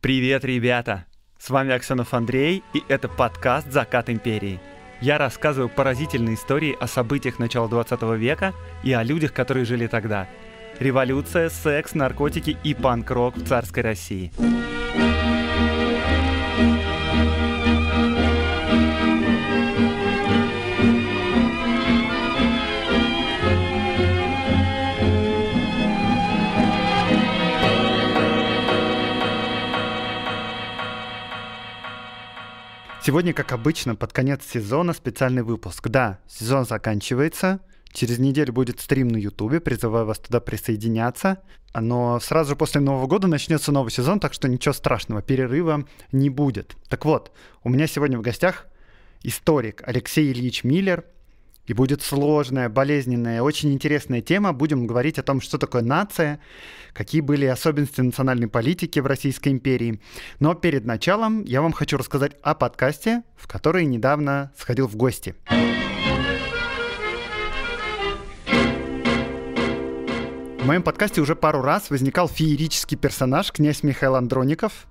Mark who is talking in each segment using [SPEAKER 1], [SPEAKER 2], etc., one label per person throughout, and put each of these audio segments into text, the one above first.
[SPEAKER 1] Привет, ребята! С вами Аксенов Андрей, и это подкаст «Закат империи». Я рассказываю поразительные истории о событиях начала 20 века и о людях, которые жили тогда. Революция, секс, наркотики и панк-рок в царской России. Сегодня, как обычно, под конец сезона специальный выпуск. Да, сезон заканчивается. Через неделю будет стрим на Ютубе, призываю вас туда присоединяться. Но сразу же после Нового года начнется новый сезон, так что ничего страшного, перерыва не будет. Так вот, у меня сегодня в гостях историк Алексей Ильич Миллер – и будет сложная, болезненная, очень интересная тема. Будем говорить о том, что такое нация, какие были особенности национальной политики в Российской империи. Но перед началом я вам хочу рассказать о подкасте, в который недавно сходил в гости. В моем подкасте уже пару раз возникал феерический персонаж, князь Михаил Андроников.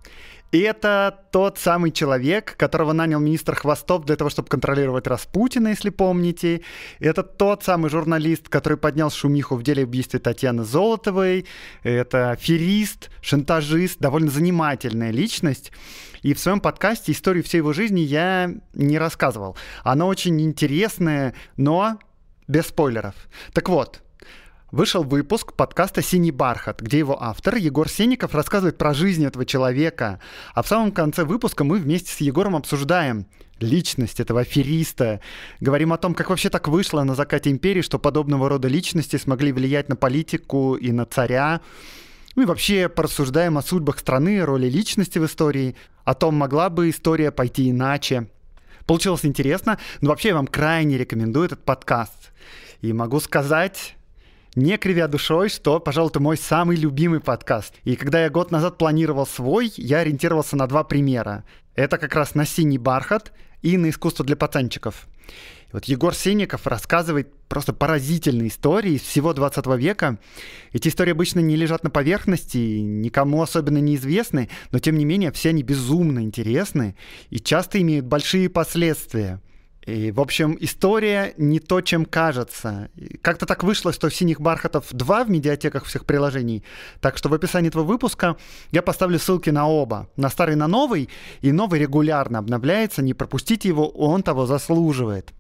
[SPEAKER 1] И это тот самый человек, которого нанял министр Хвостов для того, чтобы контролировать Распутина, если помните. Это тот самый журналист, который поднял шумиху в деле убийства Татьяны Золотовой. Это аферист, шантажист, довольно занимательная личность. И в своем подкасте историю всей его жизни я не рассказывал. Она очень интересная, но без спойлеров. Так вот, Вышел выпуск подкаста «Синий бархат», где его автор Егор Сенников рассказывает про жизнь этого человека. А в самом конце выпуска мы вместе с Егором обсуждаем личность этого афериста. Говорим о том, как вообще так вышло на закате империи, что подобного рода личности смогли влиять на политику и на царя. Ну и вообще порассуждаем о судьбах страны, роли личности в истории, о том, могла бы история пойти иначе. Получилось интересно, но вообще я вам крайне рекомендую этот подкаст. И могу сказать, не кривя душой, что, пожалуй, это мой самый любимый подкаст. И когда я год назад планировал свой, я ориентировался на два примера. Это как раз на «Синий бархат» и на «Искусство для пацанчиков». И вот Егор Синников рассказывает просто поразительные истории из всего 20 века. Эти истории обычно не лежат на поверхности, никому особенно не известны, но тем не менее все они безумно интересны и часто имеют большие последствия. И, в общем, история не то, чем кажется. Как-то так вышло, что «Синих бархатов» два в медиатеках всех приложений. Так что в описании этого выпуска я поставлю ссылки на оба. На старый, на новый. И новый регулярно обновляется. Не пропустите его, он того заслуживает.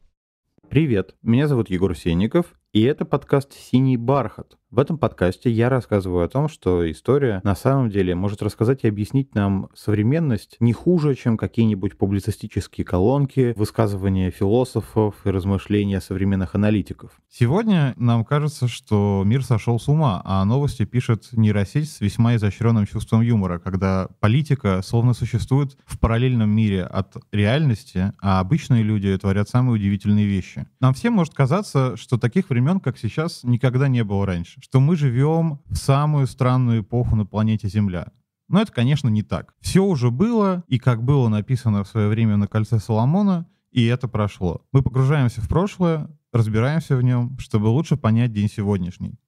[SPEAKER 2] Привет, меня зовут Егор Сенников, и это подкаст «Синий бархат». В этом подкасте я рассказываю о том, что история на самом деле может рассказать и объяснить нам современность не хуже, чем какие-нибудь публицистические колонки, высказывания философов и размышления современных аналитиков.
[SPEAKER 3] Сегодня нам кажется, что мир сошел с ума, а новости пишет нейросеть с весьма изощренным чувством юмора, когда политика словно существует в параллельном мире от реальности, а обычные люди творят самые удивительные вещи. Нам всем может казаться, что таких времен, как сейчас, никогда не было раньше что мы живем в самую странную эпоху на планете Земля. Но это, конечно, не так. Все уже было, и как было написано в свое время на кольце Соломона, и это прошло. Мы погружаемся в прошлое, разбираемся в нем, чтобы лучше понять день сегодняшний.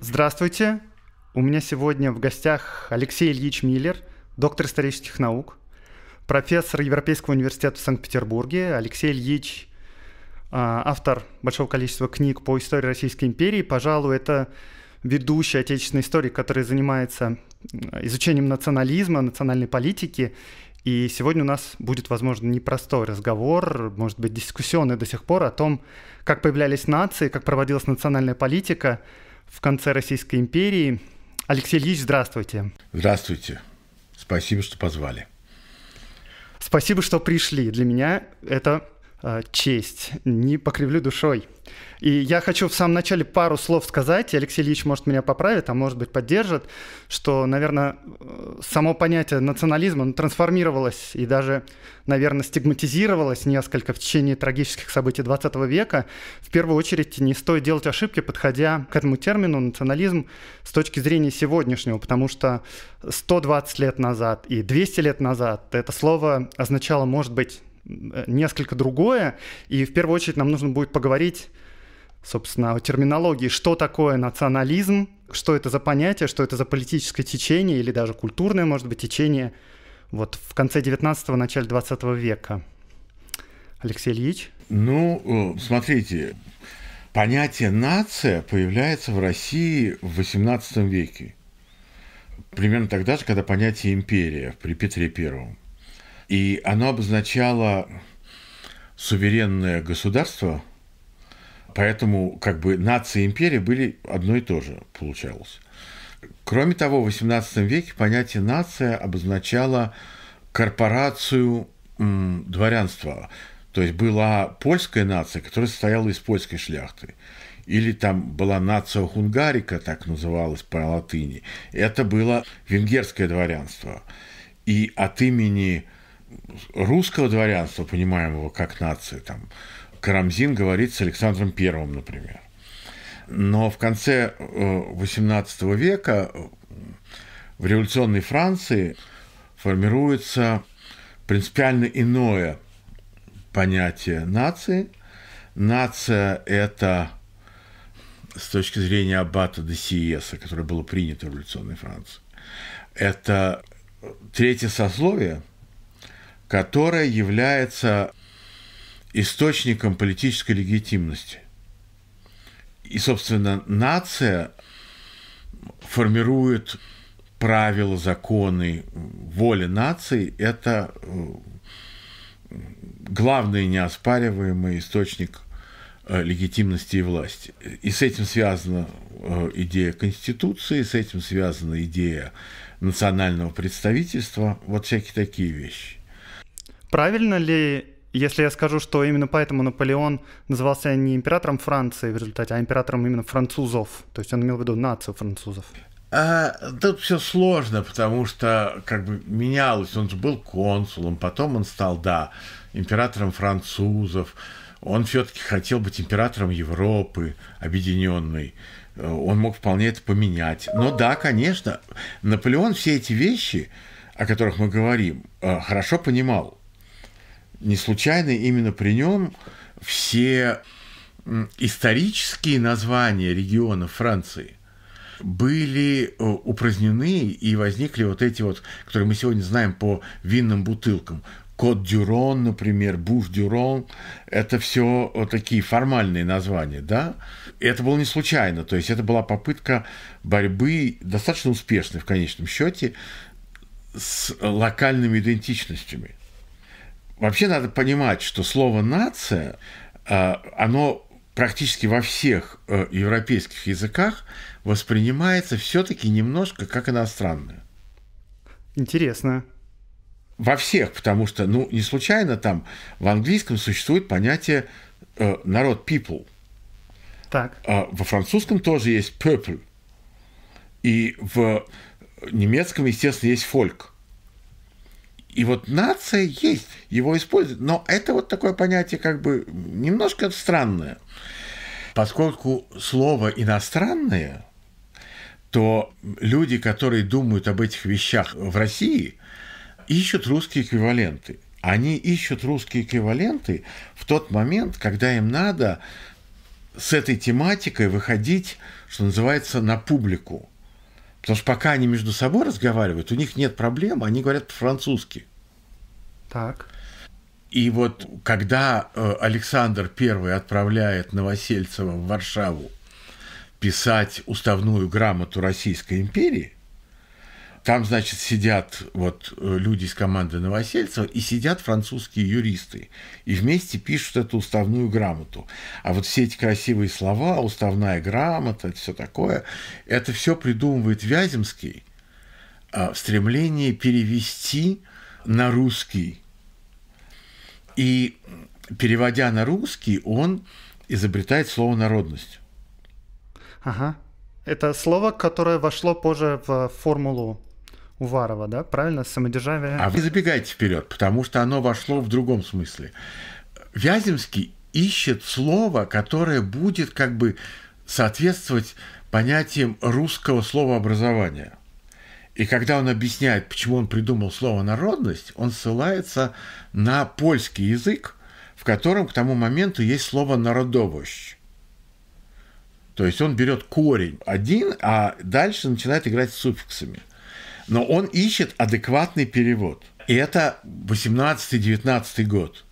[SPEAKER 1] Здравствуйте. У меня сегодня в гостях Алексей Ильич Миллер, доктор исторических наук, профессор Европейского университета в Санкт-Петербурге, Алексей Ильич, а, автор большого количества книг по истории Российской империи. Пожалуй, это ведущий отечественный историк, который занимается изучением национализма, национальной политики. И сегодня у нас будет, возможно, непростой разговор, может быть, дискуссионный до сих пор о том, как появлялись нации, как проводилась национальная политика в конце Российской империи. Алексей Ильич, здравствуйте.
[SPEAKER 4] Здравствуйте. Спасибо, что позвали.
[SPEAKER 1] Спасибо, что пришли. Для меня это честь. Не покривлю душой. И я хочу в самом начале пару слов сказать, и Алексей Ильич, может, меня поправит, а может быть, поддержит, что, наверное, само понятие национализма трансформировалось и даже, наверное, стигматизировалось несколько в течение трагических событий 20 века. В первую очередь, не стоит делать ошибки, подходя к этому термину национализм с точки зрения сегодняшнего, потому что 120 лет назад и 200 лет назад это слово означало, может быть, несколько другое, и в первую очередь нам нужно будет поговорить собственно, о терминологии, что такое национализм, что это за понятие, что это за политическое течение или даже культурное, может быть, течение вот в конце 19-го, начале 20 века. Алексей Ильич?
[SPEAKER 4] Ну, э, смотрите, понятие «нация» появляется в России в XVIII веке. Примерно тогда же, когда понятие «империя» при Петре Первом. И оно обозначало суверенное государство, поэтому как бы нация и империя были одно и то же, получалось. Кроме того, в XVIII веке понятие «нация» обозначало корпорацию дворянства. То есть была польская нация, которая состояла из польской шляхты. Или там была нация хунгарика, так называлась по латыни. Это было венгерское дворянство. И от имени русского дворянства, понимаемого как нация, там, Карамзин говорит с Александром Первым, например. Но в конце XVIII э, века в революционной Франции формируется принципиально иное понятие нации. Нация – это с точки зрения аббата де Сиеса, которое было принято в революционной Франции, это третье сословие, которое является источником политической легитимности. И, собственно, нация формирует правила, законы, воля нации – это э, главный неоспариваемый источник э, легитимности и власти. И с этим связана э, идея Конституции, с этим связана идея национального представительства, вот всякие такие вещи.
[SPEAKER 1] Правильно ли, если я скажу, что именно поэтому Наполеон назывался не императором Франции в результате, а императором именно французов? То есть он имел в виду нацию французов.
[SPEAKER 4] А, тут все сложно, потому что как бы менялось. Он же был консулом, потом он стал, да, императором французов. Он все-таки хотел быть императором Европы объединенной. Он мог вполне это поменять. Но да, конечно, Наполеон все эти вещи, о которых мы говорим, э, хорошо понимал. Не случайно именно при нем все исторические названия регионов Франции были э, упразднены и возникли вот эти вот, которые мы сегодня знаем по винным бутылкам. Кот Дюрон, например, Буш Дюрон, это все вот такие формальные названия, да? И это было не случайно, то есть это была попытка борьбы, достаточно успешной в конечном счете, с локальными идентичностями. Вообще надо понимать, что слово «нация», э, оно практически во всех э, европейских языках воспринимается все-таки немножко как иностранное.
[SPEAKER 1] Интересно.
[SPEAKER 4] Во всех, потому что, ну, не случайно там в английском существует понятие э, народ people.
[SPEAKER 1] Так.
[SPEAKER 4] А во французском тоже есть people. И в немецком, естественно, есть фольк. И вот нация есть, его используют. Но это вот такое понятие как бы немножко странное. Поскольку слово иностранное, то люди, которые думают об этих вещах в России, ищут русские эквиваленты. Они ищут русские эквиваленты в тот момент, когда им надо с этой тематикой выходить, что называется, на публику. Потому что пока они между собой разговаривают, у них нет проблем, они говорят по-французски.
[SPEAKER 1] Так.
[SPEAKER 4] И вот когда э, Александр I отправляет Новосельцева в Варшаву писать уставную грамоту Российской империи, там, значит, сидят вот э, люди из команды Новосельцева и сидят французские юристы. И вместе пишут эту уставную грамоту. А вот все эти красивые слова, уставная грамота, все такое, это все придумывает Вяземский а, в стремлении перевести на русский. И переводя на русский, он изобретает слово «народность».
[SPEAKER 1] Ага. Это слово, которое вошло позже в формулу Уварова, да? Правильно? Самодержавие.
[SPEAKER 4] А вы забегаете вперед, потому что оно вошло в другом смысле. Вяземский ищет слово, которое будет как бы соответствовать понятиям русского слова образования. И когда он объясняет, почему он придумал слово «народность», он ссылается на польский язык, в котором к тому моменту есть слово «народовощь». То есть он берет корень один, а дальше начинает играть с суффиксами. Но он ищет адекватный перевод. И это 18-19 год.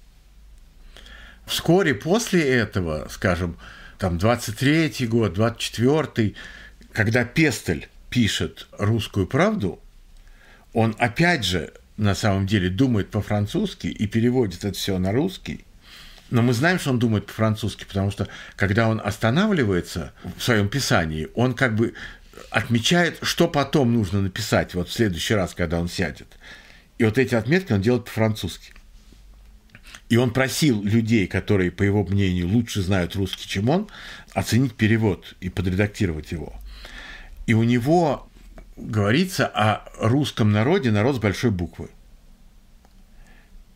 [SPEAKER 4] Вскоре после этого, скажем, там 23-й год, 24-й, когда Пестель пишет «Русскую правду», он опять же на самом деле думает по-французски и переводит это все на русский. Но мы знаем, что он думает по-французски, потому что когда он останавливается в своем писании, он как бы отмечает, что потом нужно написать вот в следующий раз, когда он сядет. И вот эти отметки он делает по-французски. И он просил людей, которые, по его мнению, лучше знают русский, чем он, оценить перевод и подредактировать его. И у него говорится о русском народе, народ с большой буквы.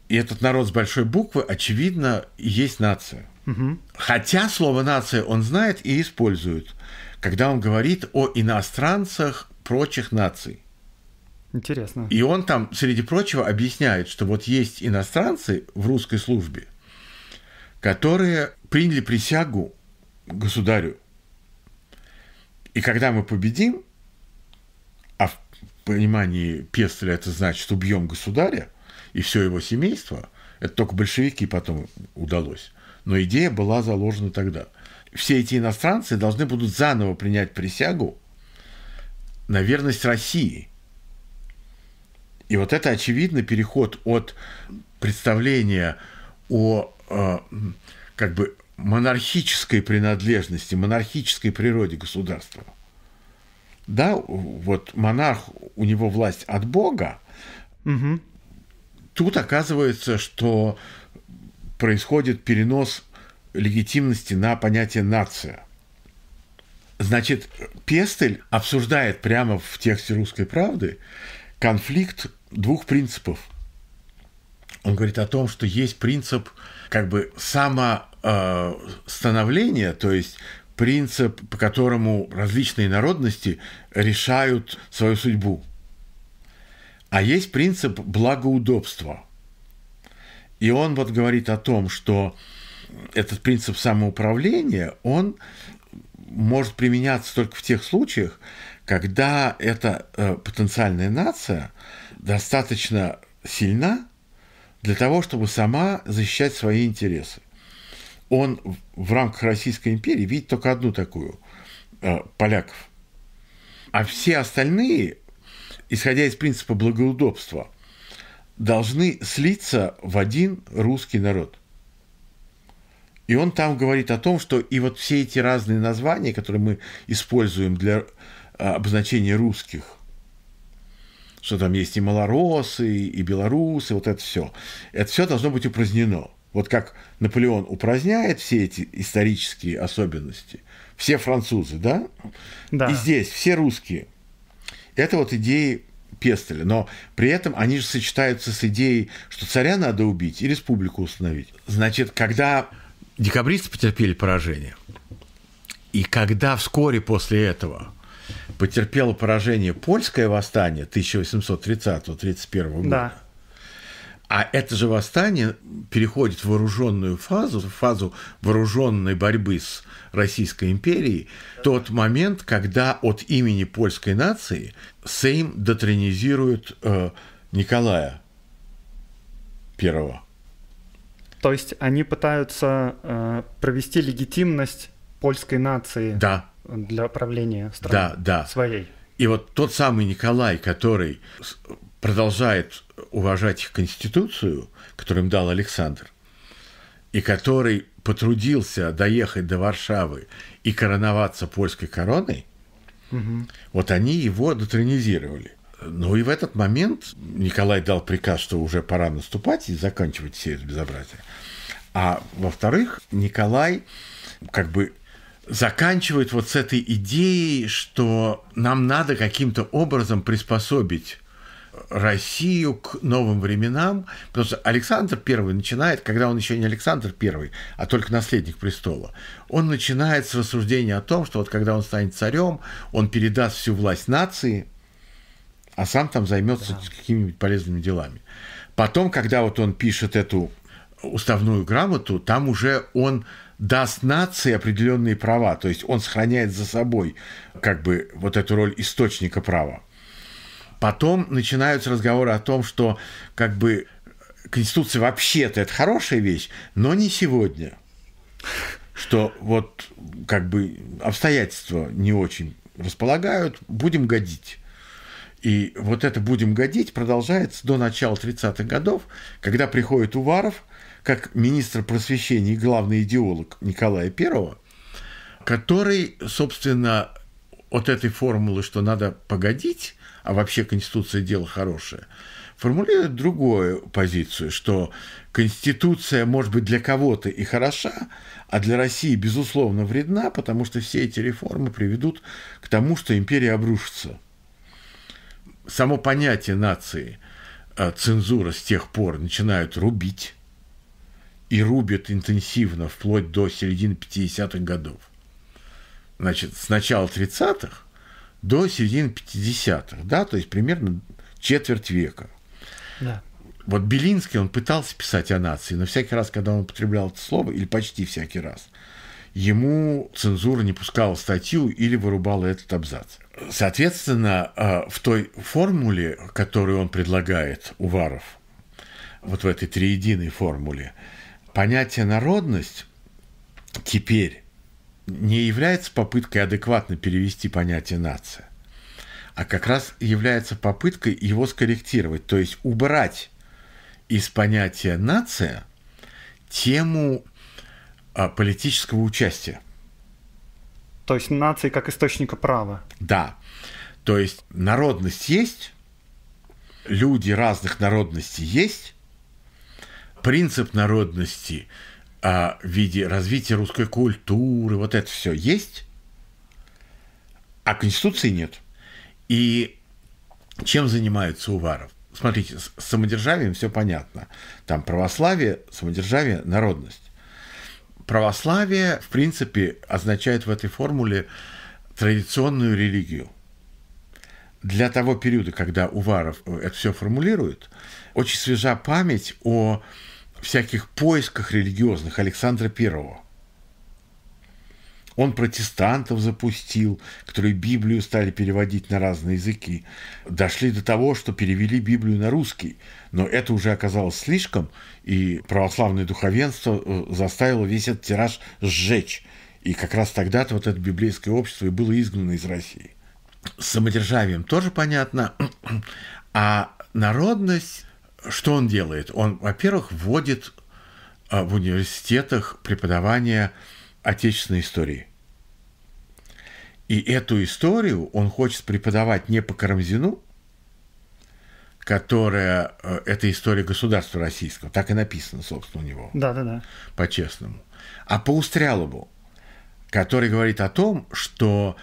[SPEAKER 4] И этот народ с большой буквы, очевидно, есть нация. Угу. Хотя слово нация он знает и использует, когда он говорит о иностранцах прочих наций.
[SPEAKER 1] Интересно.
[SPEAKER 4] И он там, среди прочего, объясняет, что вот есть иностранцы в русской службе, которые приняли присягу государю. И когда мы победим, а в понимании Пестеля это значит, убьем государя и все его семейство, это только большевики потом удалось. Но идея была заложена тогда. Все эти иностранцы должны будут заново принять присягу на верность России – и вот это очевидный переход от представления о э, как бы монархической принадлежности, монархической природе государства. Да, вот монарх, у него власть от Бога. Угу. Тут оказывается, что происходит перенос легитимности на понятие нация. Значит, Пестель обсуждает прямо в тексте «Русской правды» конфликт двух принципов. Он говорит о том, что есть принцип как бы самостановления, то есть принцип, по которому различные народности решают свою судьбу. А есть принцип благоудобства. И он вот говорит о том, что этот принцип самоуправления, он может применяться только в тех случаях, когда эта э, потенциальная нация достаточно сильна для того, чтобы сама защищать свои интересы. Он в рамках Российской империи видит только одну такую э, поляков. А все остальные, исходя из принципа благоудобства, должны слиться в один русский народ. И он там говорит о том, что и вот все эти разные названия, которые мы используем для э, обозначения русских – что там есть и малоросы, и белорусы, вот это все. Это все должно быть упразднено. Вот как Наполеон упраздняет все эти исторические особенности, все французы, да?
[SPEAKER 1] Да.
[SPEAKER 4] И здесь все русские. Это вот идеи Пестеля. Но при этом они же сочетаются с идеей, что царя надо убить и республику установить. Значит, когда декабристы потерпели поражение, и когда вскоре после этого потерпело поражение польское восстание 1830-31 года. Да. А это же восстание переходит в вооруженную фазу, в фазу вооруженной борьбы с Российской империей, тот момент, когда от имени польской нации Сейм дотронизирует э, Николая Первого.
[SPEAKER 1] То есть они пытаются э, провести легитимность польской нации.
[SPEAKER 4] Да
[SPEAKER 1] для правления страной
[SPEAKER 4] да, да.
[SPEAKER 1] своей.
[SPEAKER 4] И вот тот самый Николай, который продолжает уважать их конституцию, которую им дал Александр, и который потрудился доехать до Варшавы и короноваться польской короной, угу. вот они его детронизировали. Ну и в этот момент Николай дал приказ, что уже пора наступать и заканчивать все это безобразие. А во-вторых, Николай как бы заканчивает вот с этой идеей, что нам надо каким-то образом приспособить Россию к новым временам, потому что Александр I начинает, когда он еще не Александр I, а только наследник престола, он начинает с рассуждения о том, что вот когда он станет царем, он передаст всю власть нации, а сам там займется да. какими-нибудь полезными делами. Потом, когда вот он пишет эту уставную грамоту, там уже он даст нации определенные права, то есть он сохраняет за собой как бы вот эту роль источника права. Потом начинаются разговоры о том, что как бы Конституция вообще-то это хорошая вещь, но не сегодня. Что вот как бы обстоятельства не очень располагают, будем годить. И вот это «будем годить» продолжается до начала 30-х годов, когда приходит Уваров, как министр просвещения и главный идеолог Николая I, который, собственно, от этой формулы, что надо погодить, а вообще Конституция – дело хорошее, формулирует другую позицию, что Конституция может быть для кого-то и хороша, а для России, безусловно, вредна, потому что все эти реформы приведут к тому, что империя обрушится – само понятие нации э, цензура с тех пор начинают рубить и рубят интенсивно вплоть до середины 50-х годов. Значит, с начала 30-х до середины 50-х, да, то есть примерно четверть века. Да. Вот Белинский, он пытался писать о нации, но всякий раз, когда он употреблял это слово, или почти всякий раз, ему цензура не пускала статью или вырубала этот абзац. Соответственно, э, в той формуле, которую он предлагает, Уваров, вот в этой триединой формуле, понятие народность теперь не является попыткой адекватно перевести понятие нация, а как раз является попыткой его скорректировать, то есть убрать из понятия нация тему а, политического участия.
[SPEAKER 1] То есть нации как источника права.
[SPEAKER 4] Да. То есть народность есть, люди разных народностей есть, принцип народности а, в виде развития русской культуры, вот это все есть, а Конституции нет. И чем занимаются Уваров? Смотрите, с самодержавием все понятно. Там православие, самодержавие, народность православие, в принципе, означает в этой формуле традиционную религию. Для того периода, когда Уваров это все формулирует, очень свежа память о всяких поисках религиозных Александра Первого. Он протестантов запустил, которые Библию стали переводить на разные языки. Дошли до того, что перевели Библию на русский. Но это уже оказалось слишком, и православное духовенство э, заставило весь этот тираж сжечь. И как раз тогда-то вот это библейское общество и было изгнано из России. С самодержавием тоже понятно. А народность, что он делает? Он, во-первых, вводит э, в университетах преподавание отечественной истории. И эту историю он хочет преподавать не по Карамзину, которая э, это история государства российского, так и написано, собственно, у него.
[SPEAKER 1] Да, да, да.
[SPEAKER 4] По-честному. А по Устрялову, который говорит о том, что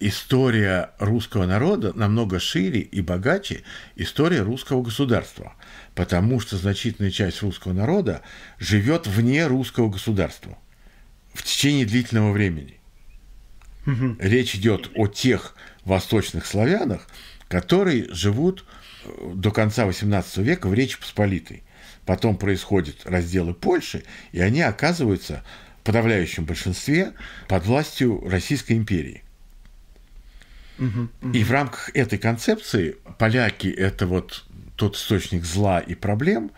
[SPEAKER 4] история русского народа намного шире и богаче история русского государства, потому что значительная часть русского народа живет вне русского государства в течение длительного времени. Угу. Речь идет о тех восточных славянах, которые живут э, до конца XVIII века в Речи Посполитой. Потом происходят разделы Польши, и они оказываются в подавляющем большинстве под властью Российской империи. И в рамках этой концепции поляки – это вот тот источник зла и проблем,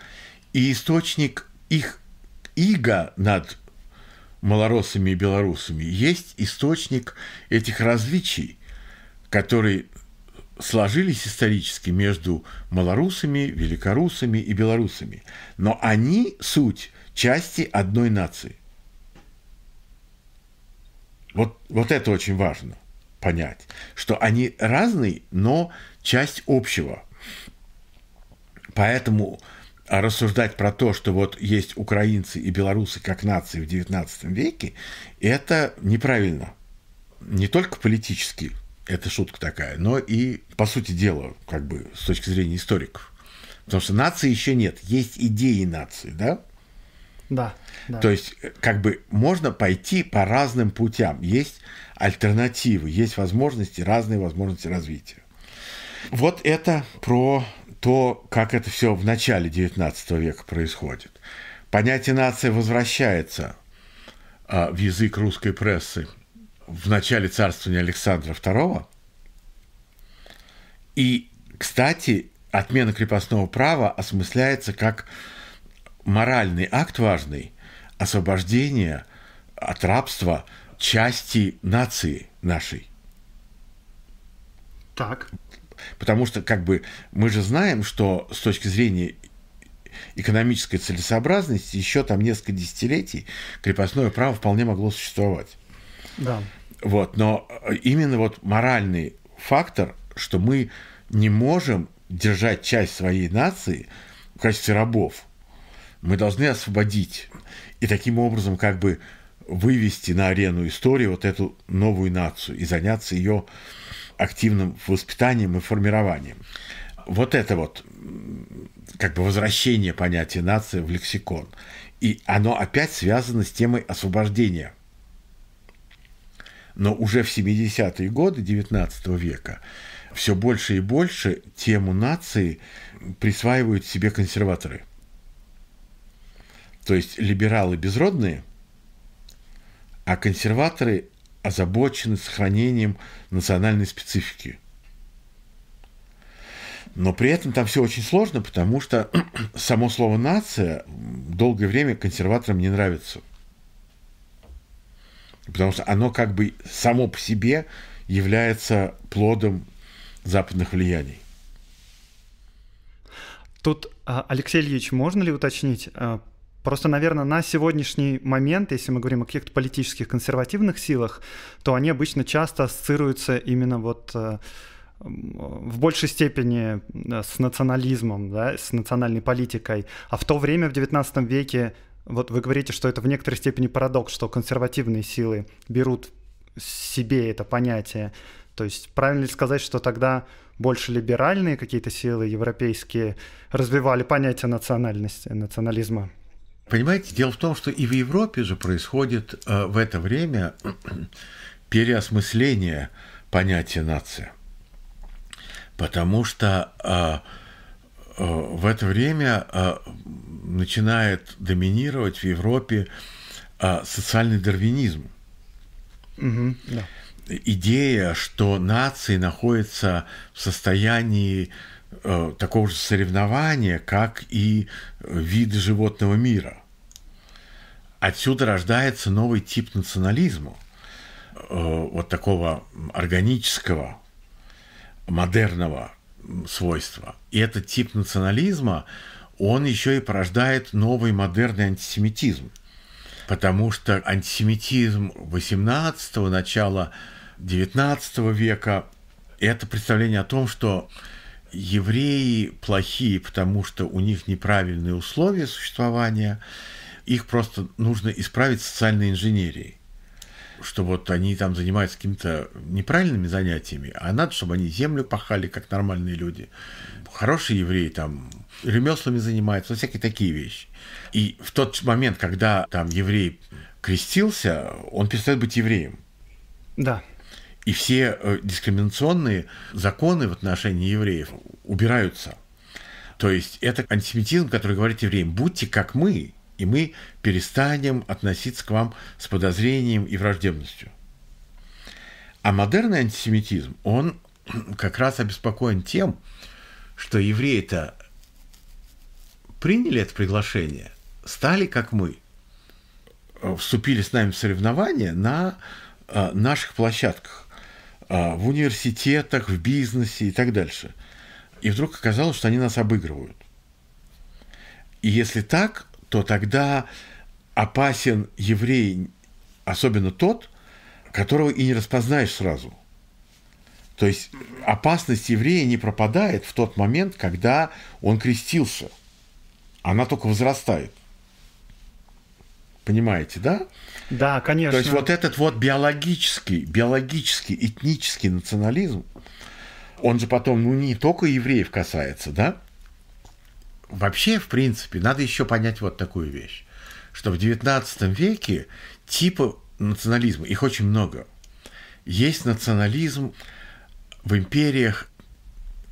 [SPEAKER 4] и источник их иго над малороссами и белорусами, есть источник этих различий, которые сложились исторически между малорусами, великорусами и белорусами. Но они суть части одной нации. Вот, вот это очень важно понять, что они разные, но часть общего. Поэтому а рассуждать про то, что вот есть украинцы и белорусы как нации в XIX веке, это неправильно. Не только политически, это шутка такая, но и, по сути дела, как бы с точки зрения историков. Потому что нации еще нет, есть идеи нации, да?
[SPEAKER 1] Да, да.
[SPEAKER 4] То есть, как бы можно пойти по разным путям. Есть альтернативы, есть возможности, разные возможности развития. Вот это про то, как это все в начале XIX века происходит. Понятие нации возвращается а, в язык русской прессы в начале царствования Александра II. И, кстати, отмена крепостного права осмысляется как моральный акт важный освобождения от рабства части нации нашей.
[SPEAKER 1] Так.
[SPEAKER 4] Потому что, как бы, мы же знаем, что с точки зрения экономической целесообразности еще там несколько десятилетий крепостное право вполне могло существовать.
[SPEAKER 1] Да.
[SPEAKER 4] Вот, но именно вот моральный фактор, что мы не можем держать часть своей нации в качестве рабов. Мы должны освободить и таким образом как бы вывести на арену истории вот эту новую нацию и заняться ее активным воспитанием и формированием. Вот это вот как бы возвращение понятия нации в лексикон. И оно опять связано с темой освобождения. Но уже в 70-е годы XIX века все больше и больше тему нации присваивают себе консерваторы. То есть либералы безродные, а консерваторы озабочены сохранением национальной специфики. Но при этом там все очень сложно, потому что само слово «нация» долгое время консерваторам не нравится. Потому что оно как бы само по себе является плодом западных влияний.
[SPEAKER 1] Тут, а, Алексей Ильич, можно ли уточнить, а, Просто, наверное, на сегодняшний момент, если мы говорим о каких-то политических консервативных силах, то они обычно часто ассоциируются именно вот э, в большей степени э, с национализмом, да, с национальной политикой. А в то время, в XIX веке, вот вы говорите, что это в некоторой степени парадокс, что консервативные силы берут себе это понятие. То есть правильно ли сказать, что тогда больше либеральные какие-то силы европейские развивали понятие национальности, национализма?
[SPEAKER 4] Понимаете, дело в том, что и в Европе же происходит э, в это время переосмысление понятия нация. Потому что э, э, в это время э, начинает доминировать в Европе э, социальный дарвинизм.
[SPEAKER 1] Угу, да.
[SPEAKER 4] Идея, что нации находятся в состоянии э, такого же соревнования, как и виды животного мира. Отсюда рождается новый тип национализма, э, вот такого органического, модерного свойства. И этот тип национализма, он еще и порождает новый модерный антисемитизм. Потому что антисемитизм 18-го, начала 19 века – это представление о том, что евреи плохие, потому что у них неправильные условия существования – их просто нужно исправить социальной инженерией что вот они там занимаются какими-то неправильными занятиями, а надо, чтобы они землю пахали, как нормальные люди. Хорошие евреи там ремеслами занимаются, всякие такие вещи. И в тот момент, когда там еврей крестился, он перестает быть евреем.
[SPEAKER 1] Да.
[SPEAKER 4] И все э, дискриминационные законы в отношении евреев убираются. То есть это антисемитизм, который говорит евреям, будьте как мы, и мы перестанем относиться к вам с подозрением и враждебностью. А модерный антисемитизм, он как раз обеспокоен тем, что евреи-то приняли это приглашение, стали как мы, вступили с нами в соревнования на а, наших площадках, в университетах, в бизнесе и так дальше. И вдруг оказалось, что они нас обыгрывают. И если так, то тогда опасен еврей, особенно тот, которого и не распознаешь сразу. То есть опасность еврея не пропадает в тот момент, когда он крестился. Она только возрастает. Понимаете, да?
[SPEAKER 1] Да, конечно.
[SPEAKER 4] То есть вот этот вот биологический, биологический, этнический национализм, он же потом, ну, не только евреев касается, да? Вообще, в принципе, надо еще понять вот такую вещь, что в XIX веке типы национализма, их очень много. Есть национализм в империях,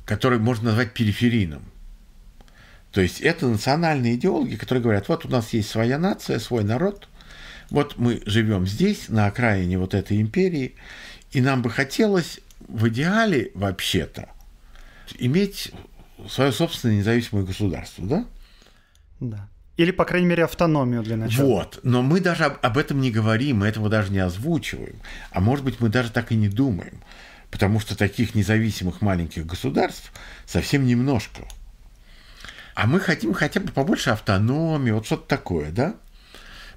[SPEAKER 4] который можно назвать периферийным. То есть это национальные идеологи, которые говорят, вот у нас есть своя нация, свой народ, Вот мы живем здесь, на окраине вот этой империи, и нам бы хотелось в идеале вообще-то иметь свое собственное независимое государство, да?
[SPEAKER 1] Да. Или, по крайней мере, автономию для начала.
[SPEAKER 4] Вот. Но мы даже об, об этом не говорим, мы этого даже не озвучиваем. А может быть, мы даже так и не думаем. Потому что таких независимых маленьких государств совсем немножко. А мы хотим хотя бы побольше автономии, вот что-то такое, да?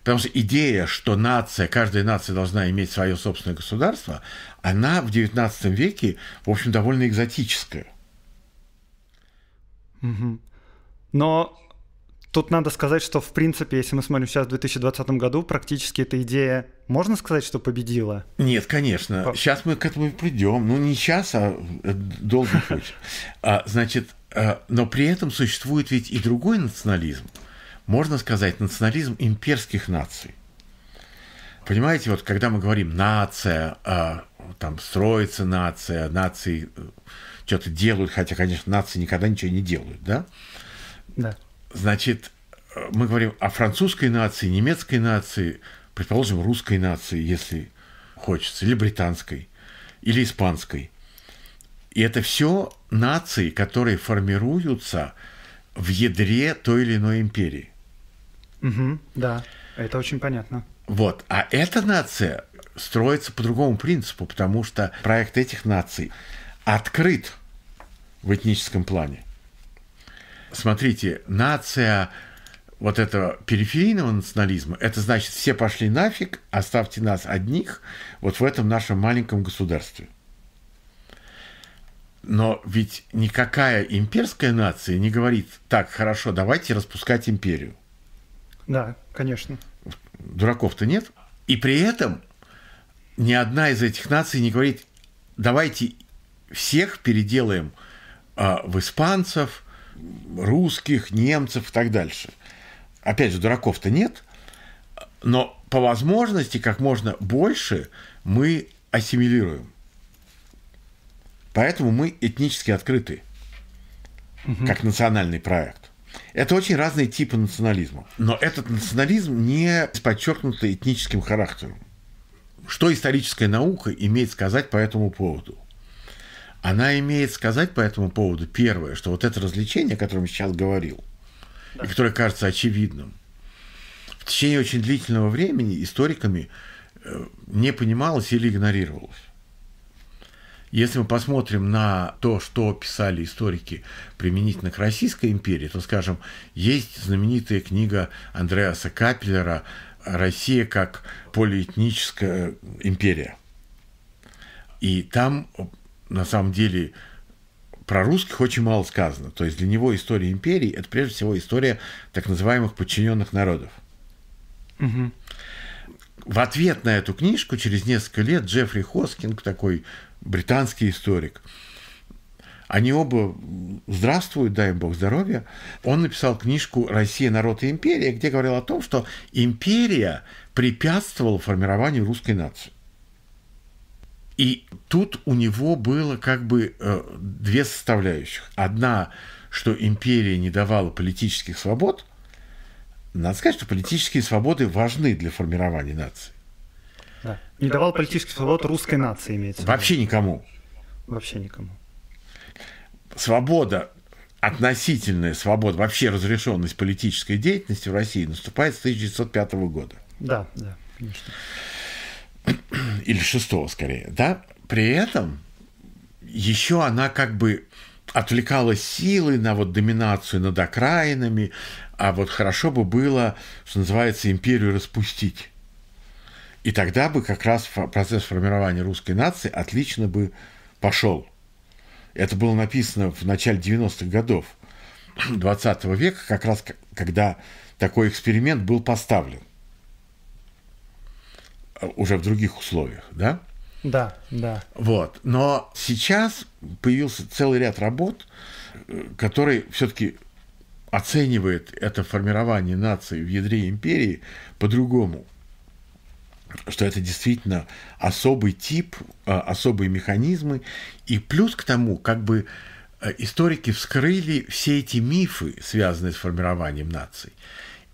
[SPEAKER 4] Потому что идея, что нация, каждая нация должна иметь свое собственное государство, она в XIX веке, в общем, довольно экзотическая.
[SPEAKER 1] Но тут надо сказать, что, в принципе, если мы смотрим сейчас в 2020 году, практически эта идея, можно сказать, что победила?
[SPEAKER 4] Нет, конечно. По... Сейчас мы к этому придем. Ну, не сейчас, а э, долгий путь. А, значит, но при этом существует ведь и другой национализм – можно сказать, национализм имперских наций. Понимаете, вот когда мы говорим нация, э, там строится нация, нации э, что-то делают, хотя, конечно, нации никогда ничего не делают, да?
[SPEAKER 1] Да.
[SPEAKER 4] Значит, э, мы говорим о французской нации, немецкой нации, предположим, русской нации, если хочется, или британской, или испанской. И это все нации, которые формируются в ядре той или иной империи.
[SPEAKER 1] Угу, да, это очень понятно.
[SPEAKER 4] Вот, а эта нация строится по другому принципу, потому что проект этих наций открыт в этническом плане. Смотрите, нация вот этого периферийного национализма, это значит, все пошли нафиг, оставьте нас одних вот в этом нашем маленьком государстве. Но ведь никакая имперская нация не говорит, так, хорошо, давайте распускать империю.
[SPEAKER 1] Да, конечно.
[SPEAKER 4] Дураков-то нет. И при этом ни одна из этих наций не говорит, давайте всех переделаем э, в испанцев, русских, немцев и так дальше. Опять же, дураков-то нет, но по возможности как можно больше мы ассимилируем. Поэтому мы этнически открыты, угу. как национальный проект. Это очень разные типы национализма. Но этот национализм не подчеркнут этническим характером. Что историческая наука имеет сказать по этому поводу? Она имеет сказать по этому поводу, первое, что вот это развлечение, о котором я сейчас говорил, да. и которое кажется очевидным, в течение очень длительного времени историками э, не понималось или игнорировалось. Если мы посмотрим на то, что писали историки применительно к Российской империи, то, скажем, есть знаменитая книга Андреаса Капеллера «Россия как полиэтническая империя». И там, на самом деле, про русских очень мало сказано. То есть для него история империи – это прежде всего история так называемых подчиненных народов. Угу. В ответ на эту книжку через несколько лет Джеффри Хоскинг, такой британский историк. Они оба здравствуют, дай им бог здоровья. Он написал книжку «Россия, народ и империя», где говорил о том, что империя препятствовала формированию русской нации. И тут у него было как бы э, две составляющих. Одна, что империя не давала политических свобод. Надо сказать, что политические свободы важны для формирования нации.
[SPEAKER 1] Не давал политических свобод русской нации, имеется
[SPEAKER 4] Вообще никому.
[SPEAKER 1] Вообще никому.
[SPEAKER 4] Свобода, относительная свобода, вообще разрешенность политической деятельности в России наступает с 1905 года.
[SPEAKER 1] Да, да, конечно.
[SPEAKER 4] Или шестого скорее, да? При этом еще она как бы отвлекала силы на вот доминацию над окраинами, а вот хорошо бы было, что называется, империю распустить. И тогда бы как раз процесс формирования русской нации отлично бы пошел. Это было написано в начале 90-х годов 20 века, как раз когда такой эксперимент был поставлен. Уже в других условиях, да?
[SPEAKER 1] Да, да.
[SPEAKER 4] Вот. Но сейчас появился целый ряд работ, э, который все-таки оценивает это формирование нации в ядре империи по-другому что это действительно особый тип, а, особые механизмы. И плюс к тому, как бы э, историки вскрыли все эти мифы, связанные с формированием наций.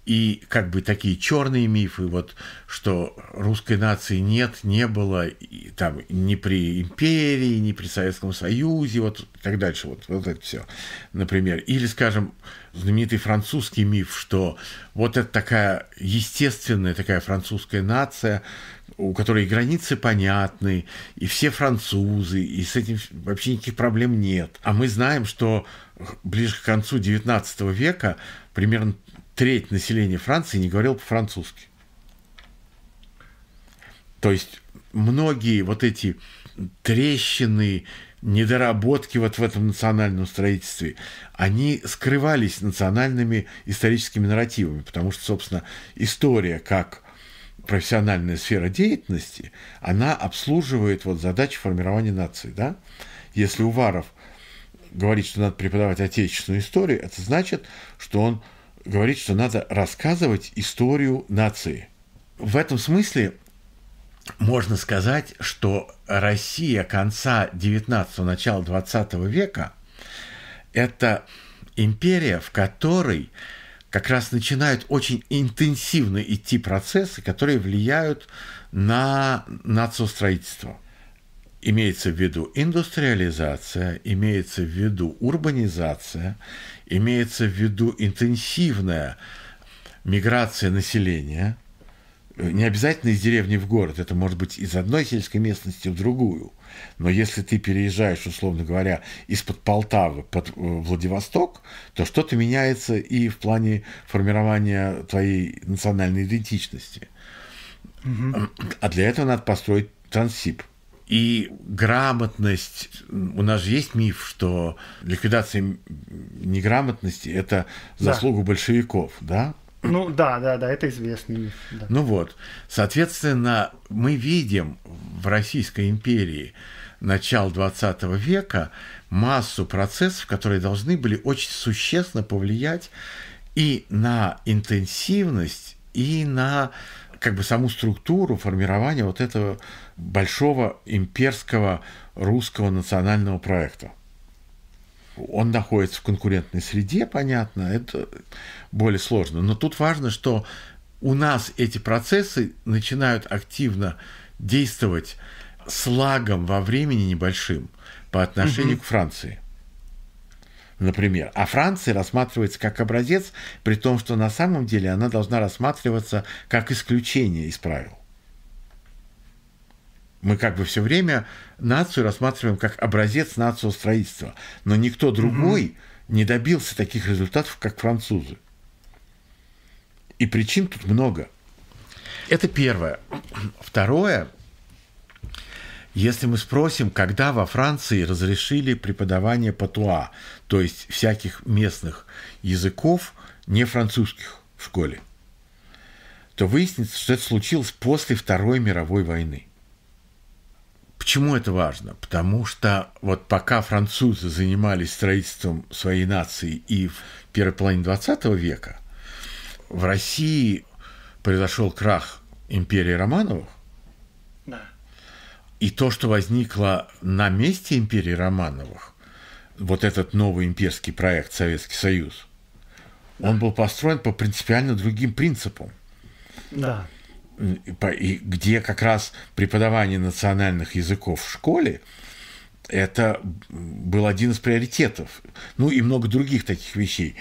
[SPEAKER 4] И как бы такие черные мифы, вот, что русской нации нет, не было и, там ни при империи, ни при Советском Союзе, вот так дальше, вот, вот это все, например. Или, скажем, знаменитый французский миф, что вот это такая естественная такая французская нация, у которой границы понятны, и все французы, и с этим вообще никаких проблем нет. А мы знаем, что ближе к концу XIX века примерно треть населения Франции не говорил по-французски. То есть многие вот эти трещины, недоработки вот в этом национальном строительстве, они скрывались национальными историческими нарративами, потому что, собственно, история как профессиональная сфера деятельности, она обслуживает вот задачи формирования нации, да? Если Уваров говорит, что надо преподавать отечественную историю, это значит, что он говорит, что надо рассказывать историю нации. В этом смысле можно сказать, что Россия конца 19-го, начала 20 века – это империя, в которой как раз начинают очень интенсивно идти процессы, которые влияют на нациостроительство. Имеется в виду индустриализация, имеется в виду урбанизация, имеется в виду интенсивная миграция населения, не обязательно из деревни в город, это может быть из одной сельской местности в другую. Но если ты переезжаешь, условно говоря, из-под Полтавы под э, Владивосток, то что-то меняется и в плане формирования твоей национальной идентичности. Угу. А для этого надо построить трансип. И грамотность, у нас же есть миф, что ликвидация неграмотности – это заслуга да. большевиков, да?
[SPEAKER 1] Ну да, да, да, это известный миф. Да.
[SPEAKER 4] Ну вот, соответственно, мы видим в Российской империи начала 20 века массу процессов, которые должны были очень существенно повлиять и на интенсивность, и на как бы саму структуру формирования вот этого большого имперского русского национального проекта. Он находится в конкурентной среде, понятно, это более сложно. Но тут важно, что у нас эти процессы начинают активно действовать с лагом во времени небольшим по отношению угу. к Франции. Например. А Франция рассматривается как образец, при том, что на самом деле она должна рассматриваться как исключение из правил. Мы как бы все время нацию рассматриваем как образец нациостроительства, но никто другой угу. не добился таких результатов, как французы. И причин тут много. Это первое. Второе, если мы спросим, когда во Франции разрешили преподавание патуа, то есть всяких местных языков, не французских в школе, то выяснится, что это случилось после Второй мировой войны. Почему это важно? Потому что вот пока французы занимались строительством своей нации и в первой половине 20 века, в России произошел крах империи Романовых. И то, что возникло на месте империи Романовых, вот этот новый имперский проект Советский Союз, да. он был построен по принципиально другим принципам.
[SPEAKER 1] Да
[SPEAKER 4] и где как раз преподавание национальных языков в школе это был один из приоритетов. Ну и много других таких вещей.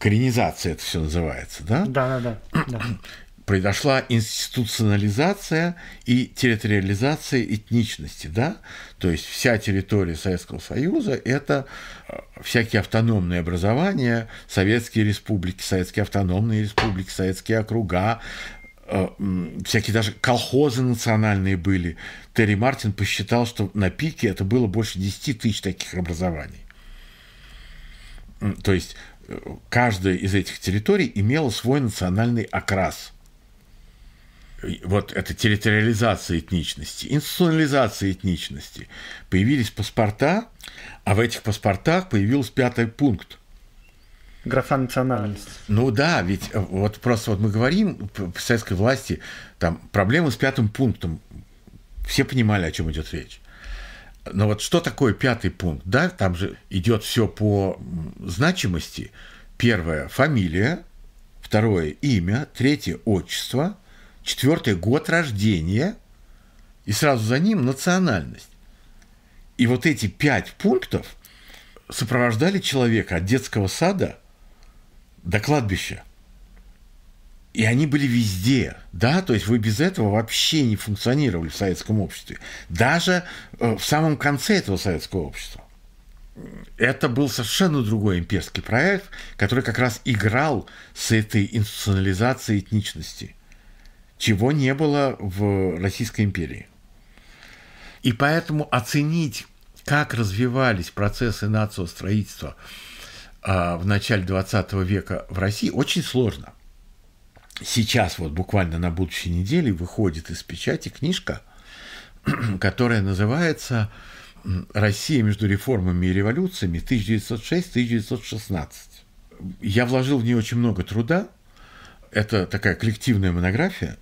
[SPEAKER 4] Коренизация это все называется, да?
[SPEAKER 1] Да, да, да.
[SPEAKER 4] Произошла институционализация и территориализация этничности, да? То есть вся территория Советского Союза – это э, всякие автономные образования, советские республики, советские автономные республики, советские округа, Э, всякие даже колхозы национальные были. Терри Мартин посчитал, что на пике это было больше 10 тысяч таких образований. То есть э, каждая из этих территорий имела свой национальный окрас. Вот это территориализация этничности, институционализация этничности. Появились паспорта, а в этих паспортах появился пятый пункт –
[SPEAKER 1] Графа национальность.
[SPEAKER 4] Ну да, ведь э, вот просто вот мы говорим в советской власти, там проблемы с пятым пунктом. Все понимали, о чем идет речь. Но вот что такое пятый пункт? Да, там же идет все по значимости. Первое – фамилия, второе – имя, третье – отчество, четвертое – год рождения, и сразу за ним – национальность. И вот эти пять пунктов сопровождали человека от детского сада до кладбища. И они были везде, да, то есть вы без этого вообще не функционировали в советском обществе. Даже э, в самом конце этого советского общества. Это был совершенно другой имперский проект, который как раз играл с этой институционализацией этничности, чего не было в Российской империи. И поэтому оценить, как развивались процессы нациостроительства а, в начале 20 века в России, очень сложно сейчас вот буквально на будущей неделе выходит из печати книжка, которая называется «Россия между реформами и революциями 1906-1916». Я вложил в нее очень много труда. Это такая коллективная монография,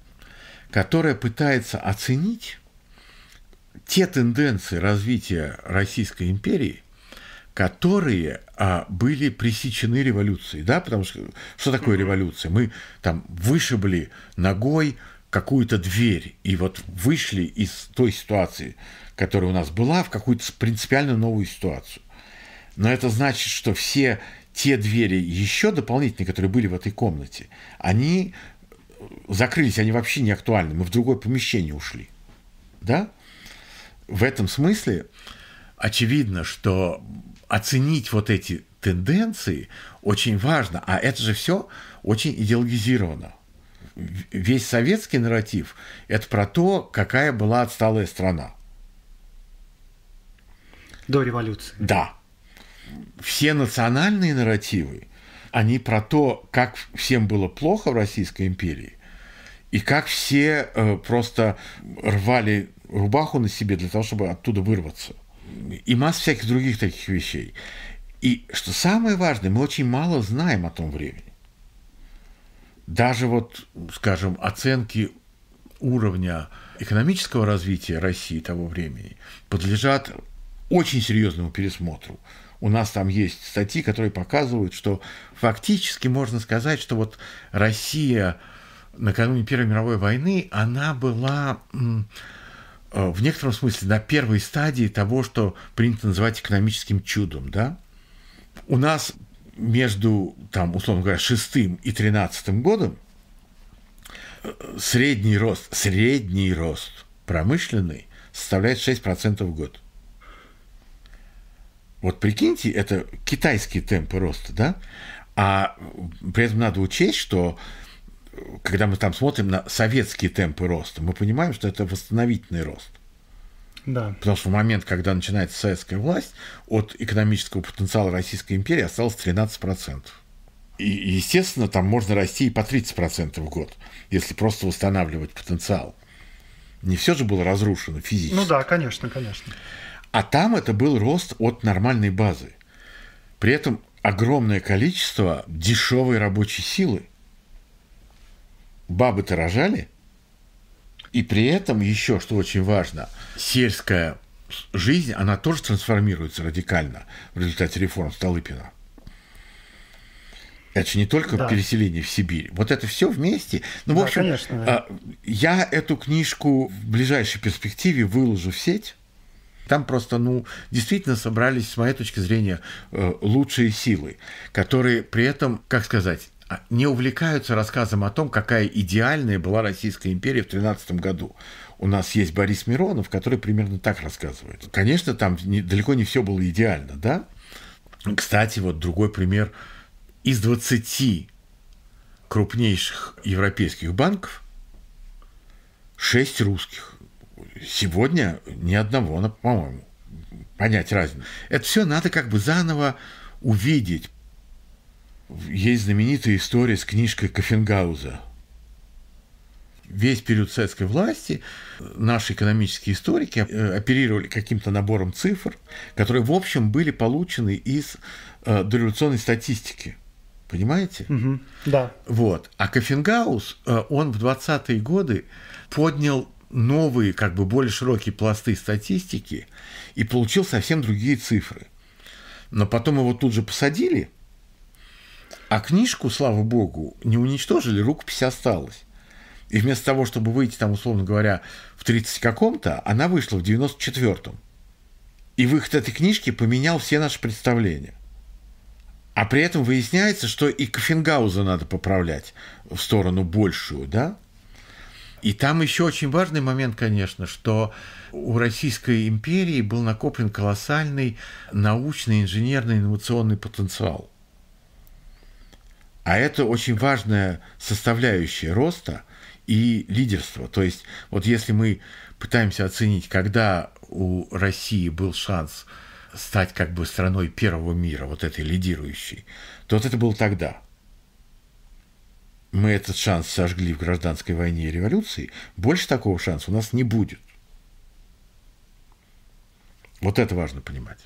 [SPEAKER 4] которая пытается оценить те тенденции развития Российской империи, которые а, были пресечены революцией, да, потому что что такое революция? Мы там вышибли ногой какую-то дверь и вот вышли из той ситуации, которая у нас была, в какую-то принципиально новую ситуацию. Но это значит, что все те двери еще дополнительные, которые были в этой комнате, они закрылись, они вообще не актуальны. Мы в другое помещение ушли. Да? В этом смысле очевидно, что оценить вот эти тенденции очень важно, а это же все очень идеологизировано. Весь советский нарратив – это про то, какая была отсталая страна.
[SPEAKER 1] До революции.
[SPEAKER 4] Да. Все национальные нарративы, они про то, как всем было плохо в Российской империи, и как все э, просто рвали рубаху на себе для того, чтобы оттуда вырваться – и масса всяких других таких вещей. И что самое важное, мы очень мало знаем о том времени. Даже вот, скажем, оценки уровня экономического развития России того времени подлежат очень серьезному пересмотру. У нас там есть статьи, которые показывают, что фактически можно сказать, что вот Россия накануне Первой мировой войны, она была Э, в некотором смысле на первой стадии того, что принято называть экономическим чудом, да? У нас между, там, условно говоря, шестым и тринадцатым годом э, средний рост, средний рост промышленный составляет 6% в год. Вот прикиньте, это китайские темпы роста, да? А при этом надо учесть, что когда мы там смотрим на советские темпы роста, мы понимаем, что это восстановительный рост.
[SPEAKER 1] Да.
[SPEAKER 4] Потому что в момент, когда начинается советская власть, от экономического потенциала Российской империи осталось 13%. И, естественно, там можно расти и по 30% в год, если просто восстанавливать потенциал. Не все же было разрушено физически.
[SPEAKER 1] Ну да, конечно, конечно.
[SPEAKER 4] А там это был рост от нормальной базы. При этом огромное количество дешевой рабочей силы – бабы-то рожали, и при этом еще, что очень важно, сельская жизнь, она тоже трансформируется радикально в результате реформ Столыпина. Это же не только да. переселение в Сибирь. Вот это все вместе. Ну, в общем, конечно, да. я эту книжку в ближайшей перспективе выложу в сеть. Там просто, ну, действительно собрались, с моей точки зрения, э, лучшие силы, которые при этом, как сказать, а, не увлекаются рассказом о том, какая идеальная была Российская империя в 13 году. У нас есть Борис Миронов, который примерно так рассказывает. Конечно, там не, далеко не все было идеально, да? Кстати, вот другой пример. Из 20 крупнейших европейских банков 6 русских. Сегодня ни одного, по-моему, понять разницу. Это все надо как бы заново увидеть, есть знаменитая история с книжкой Кофенгауза. Весь период советской власти наши экономические историки э, оперировали каким-то набором цифр, которые, в общем, были получены из э, дореволюционной статистики. Понимаете?
[SPEAKER 1] Угу, да.
[SPEAKER 4] Вот. А Кофенгаус, э, он в 20-е годы поднял новые, как бы более широкие пласты статистики и получил совсем другие цифры. Но потом его тут же посадили – А книжку, слава богу, не уничтожили, рукопись осталась. И вместо того, чтобы выйти там, условно говоря, в 30 каком-то, она вышла в 94-м. И выход этой книжки поменял все наши представления. А при этом выясняется, что и Кофенгауза надо поправлять в сторону большую, да? И там еще очень важный момент, конечно, что у Российской империи был накоплен колоссальный научный, инженерный, инновационный потенциал. А это очень важная составляющая роста и лидерства. То есть вот если мы пытаемся оценить, когда у России был шанс стать как бы страной первого мира, вот этой лидирующей, то вот это было тогда. Мы этот шанс сожгли в гражданской войне и революции, больше такого шанса у нас не будет. Вот это важно понимать.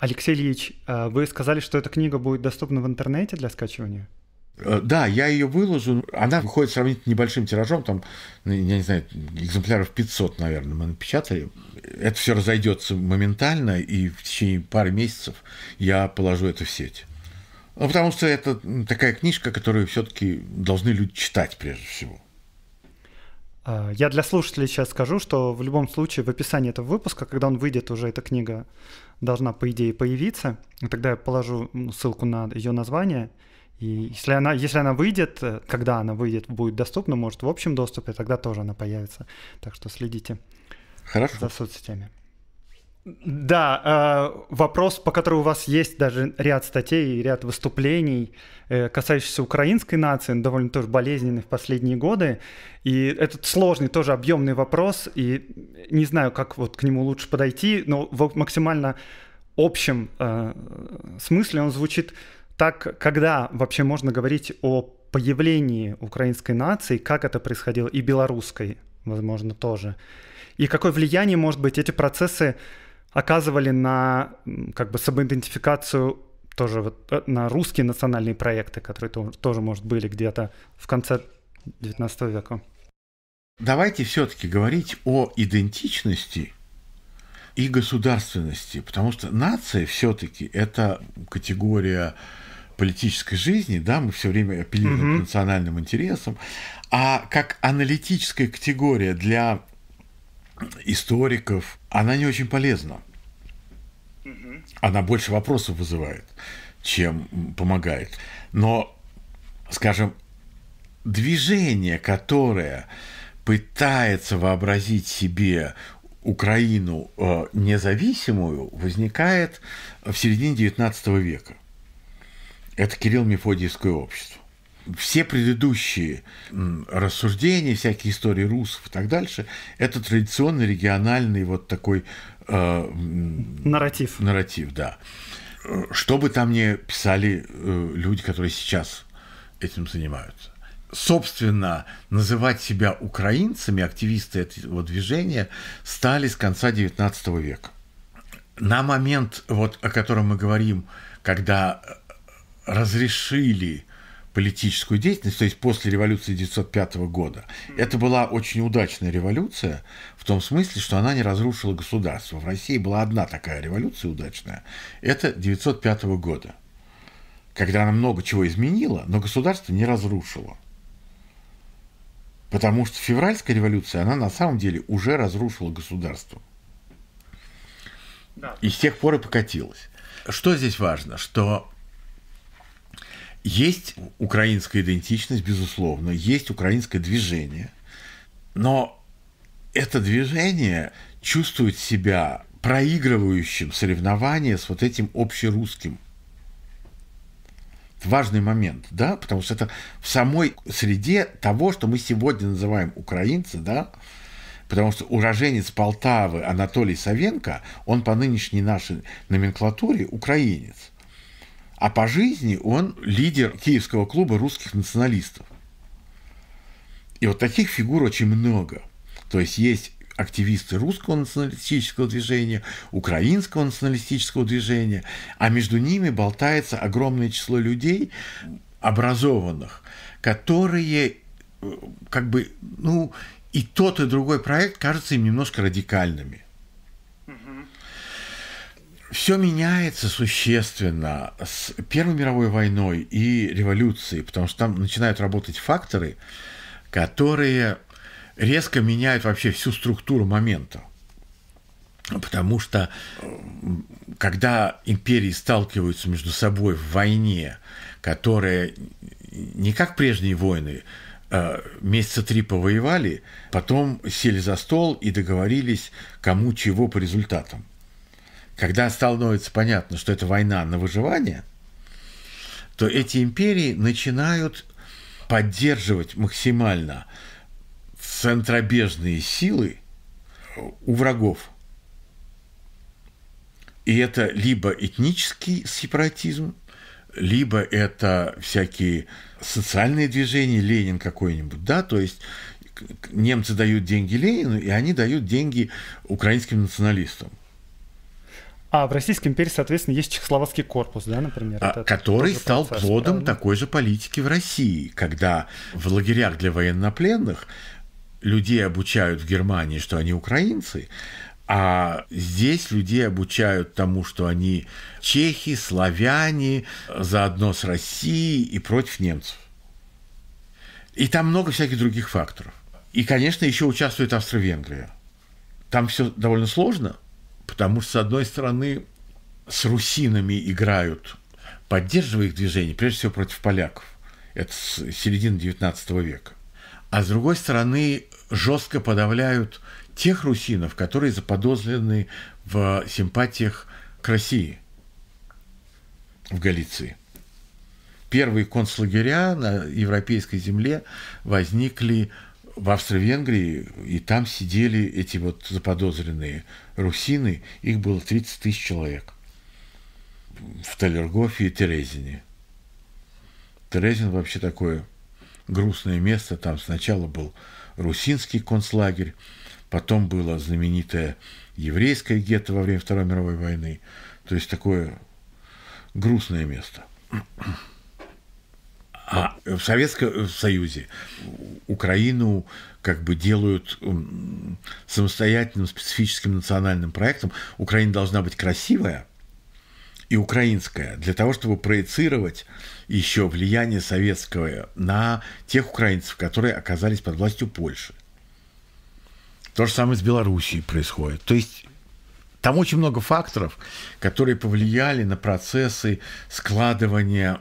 [SPEAKER 1] Алексей Ильич, а вы сказали, что эта книга будет доступна в интернете для скачивания?
[SPEAKER 4] Э, да, я ее выложу. Она выходит сравнительно небольшим тиражом, там, ну, я не знаю, экземпляров 500, наверное, мы напечатали. Это все разойдется моментально, и в течение пары месяцев я положу это в сеть. Ну, потому что это такая книжка, которую все-таки должны люди читать прежде всего.
[SPEAKER 1] А, я для слушателей сейчас скажу, что в любом случае в описании этого выпуска, когда он выйдет, уже эта книга должна, по идее, появиться. И тогда я положу ссылку на ее название – и если она, если она выйдет, э, когда она выйдет, будет доступна, может, в общем доступе, тогда тоже она появится. Так что следите
[SPEAKER 4] Хорошо.
[SPEAKER 1] за соцсетями. Да, э, вопрос, по которому у вас есть даже ряд статей, ряд выступлений, э, касающихся украинской нации, довольно тоже болезненный в последние годы. И этот сложный, тоже объемный вопрос, и не знаю, как вот к нему лучше подойти, но в максимально общем э, смысле он звучит так, когда вообще можно говорить о появлении украинской нации, как это происходило, и белорусской, возможно, тоже. И какое влияние, может быть, эти процессы оказывали на как бы самоидентификацию тоже вот э, на русские национальные проекты, которые тоже, тоже может, были где-то в конце XIX века.
[SPEAKER 4] Давайте все-таки говорить о идентичности и государственности, потому что нация все-таки это категория политической жизни, да, мы все время апеллируем mm-hmm. к национальным интересам, а как аналитическая категория для историков, она не очень полезна. Она больше вопросов вызывает, чем помогает. Но, скажем, движение, которое пытается вообразить себе Украину э, независимую, возникает в середине XIX века. Это Кирилл Мефодиевское общество. Все предыдущие рассуждения, всякие истории русов и так дальше, это традиционный региональный вот такой
[SPEAKER 1] э, нарратив.
[SPEAKER 4] Нарратив, да. Что бы там ни писали э, люди, которые сейчас этим занимаются. Собственно, называть себя украинцами, активисты этого движения, стали с конца XIX века. На момент, вот, о котором мы говорим, когда разрешили политическую деятельность, то есть после революции 1905 года. Это была очень удачная революция в том смысле, что она не разрушила государство. В России была одна такая революция удачная. Это 1905 года, когда она много чего изменила, но государство не разрушило. Потому что февральская революция, она на самом деле уже разрушила государство. Да. И с тех пор и покатилась. Что здесь важно? Что есть украинская идентичность, безусловно, есть украинское движение, но это движение чувствует себя проигрывающим соревнование с вот этим общерусским. Важный момент, да, потому что это в самой среде того, что мы сегодня называем украинцы, да, потому что уроженец Полтавы Анатолий Савенко, он по нынешней нашей номенклатуре украинец а по жизни он лидер киевского клуба русских националистов. И вот таких фигур очень много. То есть есть активисты русского националистического движения, украинского националистического движения, а между ними болтается огромное число людей, образованных, которые э, как бы, ну, и тот, и другой проект кажется им немножко радикальными. Все меняется существенно с Первой мировой войной и революцией, потому что там начинают работать факторы, которые резко меняют вообще всю структуру момента. Потому что когда империи сталкиваются между собой в войне, которая не как прежние войны, а месяца три повоевали, потом сели за стол и договорились, кому чего по результатам. Когда становится понятно, что это война на выживание, то эти империи начинают поддерживать максимально центробежные силы у врагов. И это либо этнический сепаратизм, либо это всякие социальные движения, Ленин какой-нибудь, да, то есть немцы дают деньги Ленину, и они дают деньги украинским националистам.
[SPEAKER 1] А в Российской империи, соответственно, есть Чехословацкий корпус, да, например?
[SPEAKER 4] А, это который стал процесс, плодом правильно? такой же политики в России, когда в лагерях для военнопленных людей обучают в Германии, что они украинцы, а здесь людей обучают тому, что они чехи, славяне, заодно с Россией и против немцев. И там много всяких других факторов. И, конечно, еще участвует Австро-Венгрия. Там все довольно сложно, потому что, с одной стороны, с русинами играют, поддерживая их движение, прежде всего против поляков. Это с середины XIX века. А с другой стороны, жестко подавляют тех русинов, которые заподозрены в симпатиях к России в Галиции. Первые концлагеря на европейской земле возникли в Австро-Венгрии, и там сидели эти вот заподозренные русины, их было 30 тысяч человек в Талергофе и Терезине. Терезин вообще такое грустное место, там сначала был русинский концлагерь, потом было знаменитое еврейское гетто во время Второй мировой войны. То есть такое грустное место. А в Советском Союзе Украину как бы делают самостоятельным специфическим национальным проектом. Украина должна быть красивая и украинская для того, чтобы проецировать еще влияние советского на тех украинцев, которые оказались под властью Польши. То же самое с Белоруссией происходит. То есть там очень много факторов, которые повлияли на процессы складывания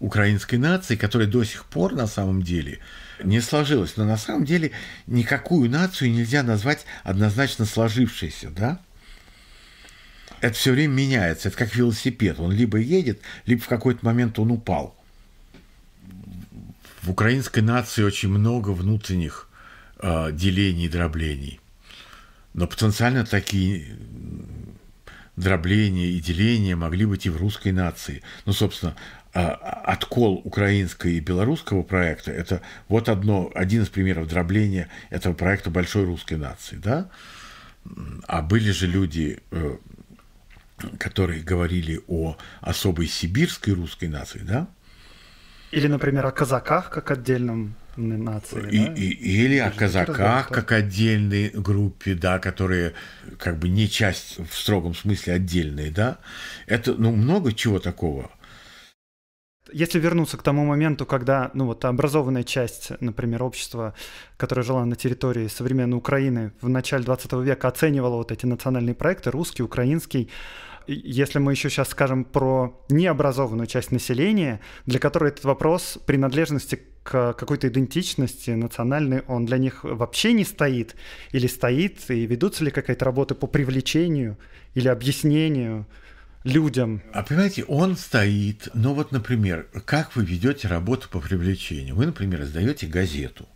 [SPEAKER 4] украинской нации, которая до сих пор на самом деле не сложилась. Но на самом деле никакую нацию нельзя назвать однозначно сложившейся, да? Это все время меняется. Это как велосипед. Он либо едет, либо в какой-то момент он упал. В украинской нации очень много внутренних э, делений и дроблений. Но потенциально такие дробления и деления могли быть и в русской нации. Ну, собственно, откол украинского и белорусского проекта – это вот одно, один из примеров дробления этого проекта большой русской нации. Да? А были же люди, э, которые говорили о особой сибирской русской нации, да?
[SPEAKER 1] Или, например, о казаках как отдельном нации.
[SPEAKER 4] И, да? и, или о казаках как отдельной группе, да, которые как бы не часть в строгом смысле отдельные, да. Это, ну, много чего такого.
[SPEAKER 1] Если вернуться к тому моменту, когда ну, вот, образованная часть, например, общества, которая жила на территории современной Украины в начале 20 века, оценивала вот эти национальные проекты, русский, украинский, если мы еще сейчас скажем про необразованную часть населения, для которой этот вопрос принадлежности к какой-то идентичности национальной, он для них вообще не стоит или стоит, и ведутся ли какая-то работа по привлечению или объяснению людям.
[SPEAKER 4] А понимаете, он стоит, ну вот, например, как вы ведете работу по привлечению? Вы, например, издаете газету.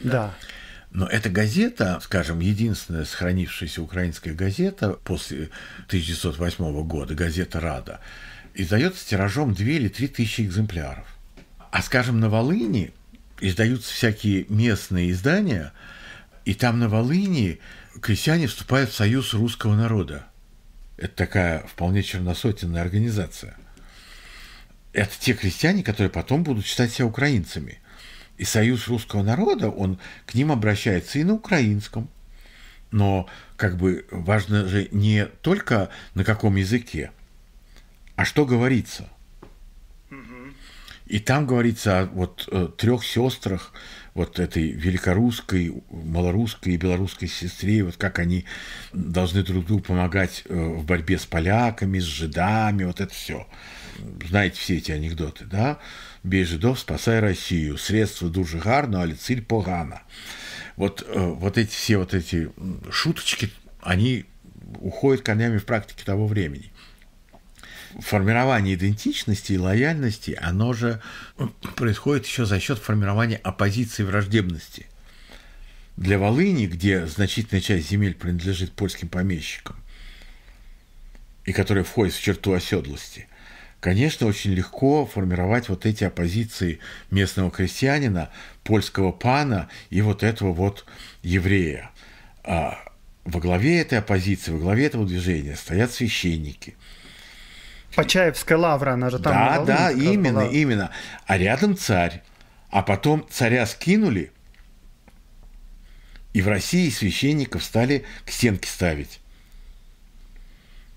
[SPEAKER 1] Да.
[SPEAKER 4] Но эта газета, скажем, единственная сохранившаяся украинская газета после 1908 года, газета «Рада», издается тиражом 2 или 3 тысячи экземпляров. А, скажем, на Волыни издаются всякие местные издания, и там на Волыни крестьяне вступают в союз русского народа. Это такая вполне черносотенная организация. Это те крестьяне, которые потом будут считать себя украинцами. И Союз русского народа, он к ним обращается и на украинском, Но как бы важно же не только на каком языке, а что говорится. И там говорится о вот э, трех сестрах, вот этой великорусской, малорусской и белорусской сестре, вот как они должны друг другу помогать э, в борьбе с поляками, с жидами, вот это все. Знаете все эти анекдоты, да? Бей жидов, спасай Россию, средства дуже гарно, але цель погана. Вот, э, вот эти все вот эти шуточки, они уходят корнями в практике того времени формирование идентичности и лояльности, оно же происходит еще за счет формирования оппозиции враждебности. Для Волыни, где значительная часть земель принадлежит польским помещикам, и которая входит в черту оседлости, конечно, очень легко формировать вот эти оппозиции местного крестьянина, польского пана и вот этого вот еврея. А во главе этой оппозиции, во главе этого движения стоят священники –
[SPEAKER 1] Почаевская лавра, она же там.
[SPEAKER 4] Да, да, именно, была. именно. А рядом царь. А потом царя скинули, и в России священников стали к стенке ставить.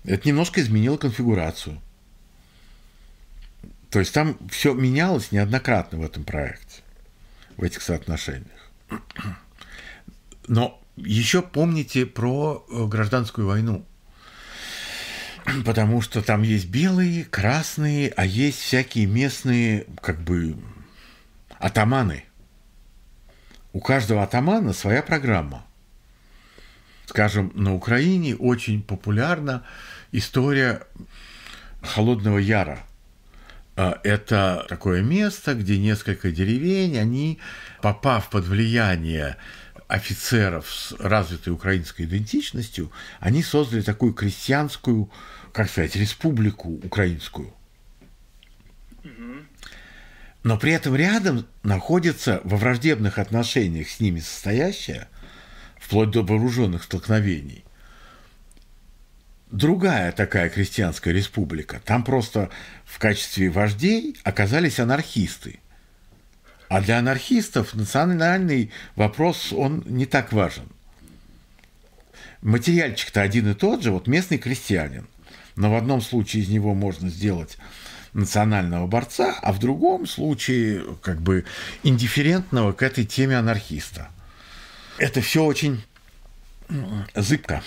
[SPEAKER 4] Это немножко изменило конфигурацию. То есть там все менялось неоднократно в этом проекте, в этих соотношениях. Но еще помните про э, гражданскую войну потому что там есть белые, красные, а есть всякие местные, как бы, атаманы. У каждого атамана своя программа. Скажем, на Украине очень популярна история Холодного Яра. А, это такое место, где несколько деревень, они, попав под влияние офицеров с развитой украинской идентичностью, они создали такую крестьянскую как сказать, республику украинскую. Но при этом рядом находится во враждебных отношениях с ними состоящая, вплоть до вооруженных столкновений, другая такая крестьянская республика. Там просто в качестве вождей оказались анархисты. А для анархистов национальный вопрос, он не так важен. Материальчик-то один и тот же, вот местный крестьянин но в одном случае из него можно сделать национального борца, а в другом случае как бы индифферентного к этой теме анархиста. Это все очень зыбко.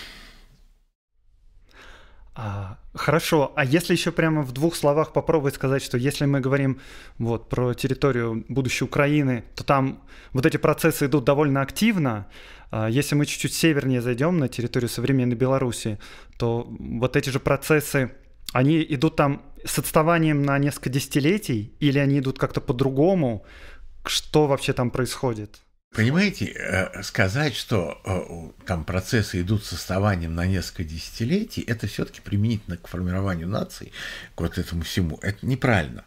[SPEAKER 1] А, хорошо, а если еще прямо в двух словах попробовать сказать, что если мы говорим вот про территорию будущей Украины, то там вот эти процессы идут довольно активно, а если мы чуть-чуть севернее зайдем на территорию современной Беларуси, то вот эти же процессы, они идут там с отставанием на несколько десятилетий или они идут как-то по-другому? Что вообще там происходит?
[SPEAKER 4] Понимаете, э, сказать, что э, там процессы идут с отставанием на несколько десятилетий, это все-таки применительно к формированию наций, к вот этому всему. Это неправильно.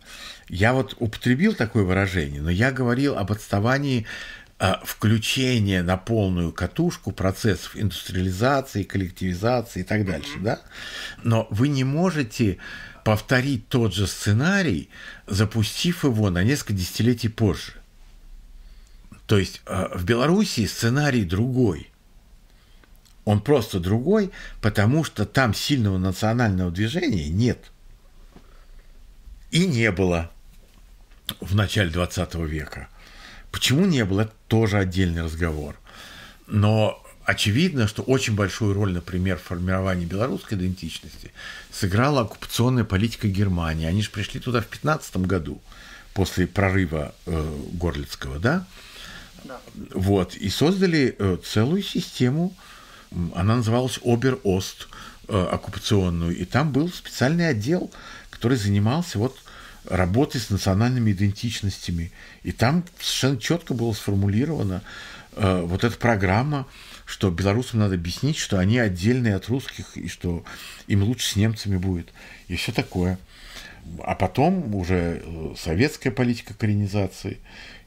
[SPEAKER 4] Я вот употребил такое выражение, но я говорил об отставании а, включение на полную катушку процессов индустриализации, коллективизации и так дальше, да? Но вы не можете повторить тот же сценарий, запустив его на несколько десятилетий позже. То есть а, в Белоруссии сценарий другой. Он просто другой, потому что там сильного национального движения нет. И не было в начале 20 века. Почему не было, это тоже отдельный разговор. Но очевидно, что очень большую роль, например, в формировании белорусской идентичности сыграла оккупационная политика Германии. Они же пришли туда в 15 году, после прорыва э, Горлицкого, да? Да? Вот, и создали э, целую систему, она называлась Обер-Ост, э, оккупационную, и там был специальный отдел, который занимался вот работы с национальными идентичностями. И там совершенно четко было сформулировано э, вот эта программа, что белорусам надо объяснить, что они отдельные от русских, и что им лучше с немцами будет. И все такое. А потом уже э, советская политика коренизации,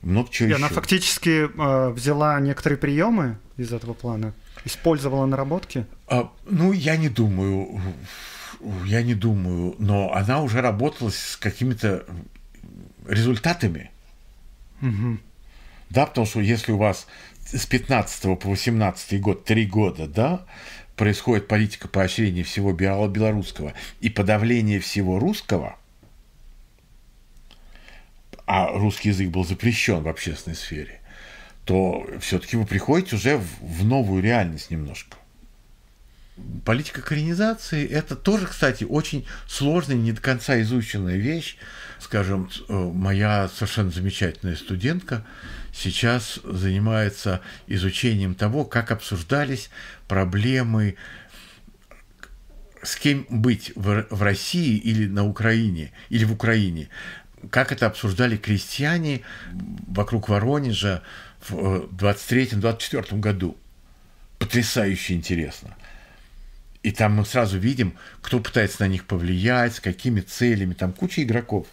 [SPEAKER 4] много чего и еще.
[SPEAKER 1] Она фактически э, взяла некоторые приемы из этого плана, использовала наработки?
[SPEAKER 4] А, ну, я не думаю я не думаю, но она уже работала с какими-то результатами. Угу. Да, потому что если у вас с 15 по 18 год, три года, да, происходит политика поощрения всего белорусского и подавления всего русского, а русский язык был запрещен в общественной сфере, то все-таки вы приходите уже в, в новую реальность немножко. Политика коренизации – это тоже, кстати, очень сложная, не до конца изученная вещь. Скажем, э, моя совершенно замечательная студентка сейчас занимается изучением того, как обсуждались проблемы с кем быть в, в России или на Украине, или в Украине. Как это обсуждали крестьяне вокруг Воронежа в 23-24 э, году. Потрясающе интересно. И там мы сразу видим, кто пытается на них повлиять, с какими целями. Там куча игроков.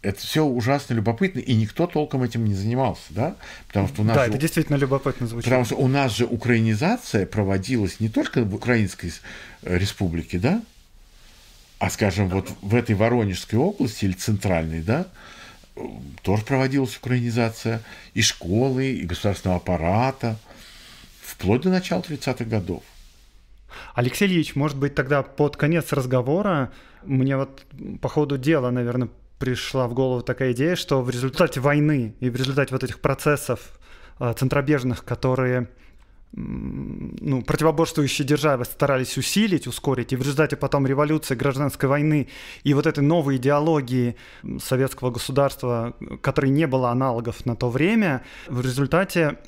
[SPEAKER 4] Это все ужасно любопытно, и никто толком этим не занимался, да?
[SPEAKER 1] Потому что у нас да, же, это действительно любопытно звучит.
[SPEAKER 4] Потому что у нас же украинизация проводилась не только в Украинской э, республике, да? А, скажем, вот в этой Воронежской области или центральной, да, тоже проводилась украинизация и школы, и государственного аппарата, вплоть до начала 30-х годов.
[SPEAKER 1] Алексей Ильич, может быть, тогда под конец разговора мне вот по ходу дела, наверное, пришла в голову такая идея, что в результате войны и в результате вот этих процессов э, центробежных, которые ну, противоборствующие державы старались усилить, ускорить, и в результате потом революции, гражданской войны и вот этой новой идеологии советского государства, которой не было аналогов на то время, в результате